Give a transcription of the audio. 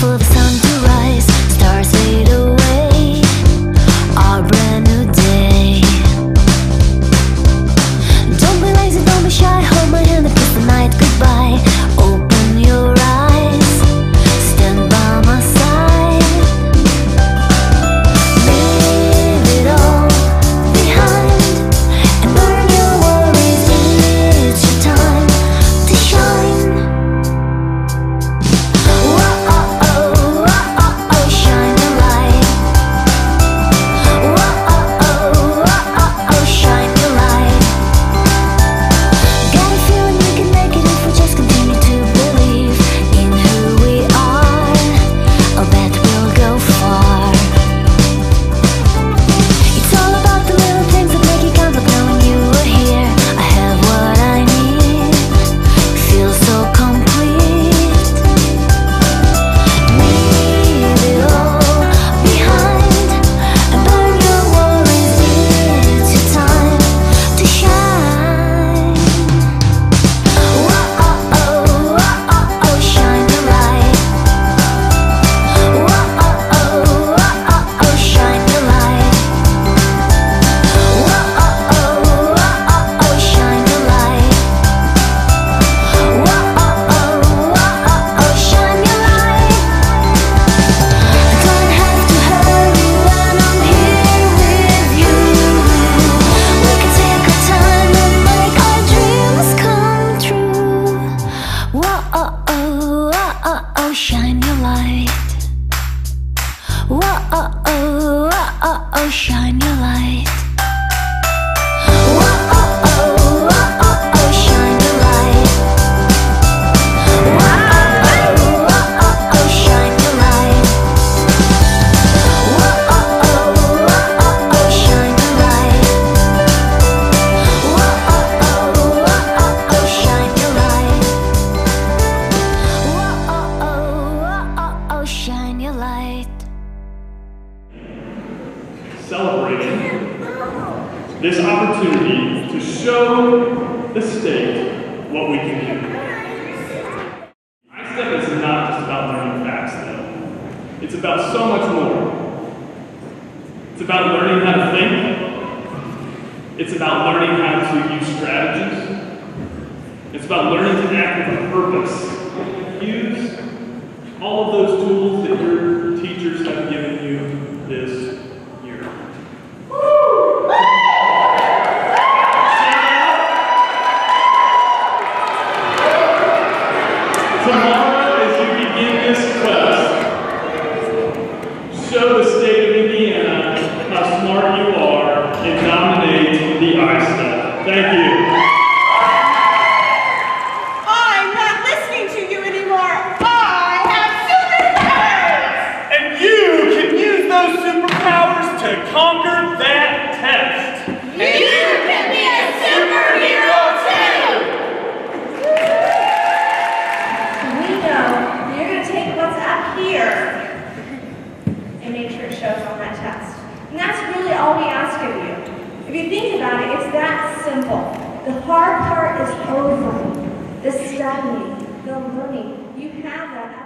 full of sun. shine your light. Whoa, oh, oh, whoa, oh, oh, shine your this opportunity to show the state what we can do. ISTEP is not just about learning facts, though. It's about so much more. It's about learning how to think. It's about learning how to use strategies. It's about learning to act with a purpose. Use all of those tools that your teachers have given you this year. Tomorrow, as you begin this quest, show the state of Indiana how smart you are and dominate the. Thank you. I'm not listening to you anymore. I have superpowers. And you can use those superpowers to conquer that test. You can be a superhero too. We know you're going to take what's up here and make sure it shows on that test. And that's really all we ask you. If you think about it, it's that simple. The hard part is over. The studying, the learning, you have that